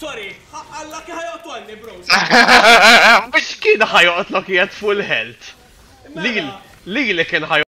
Sorry, Alla ki ħajot għanni, bro. Bix kien ħajot l-ok full health. Mela. Lil, lil kien ħajot.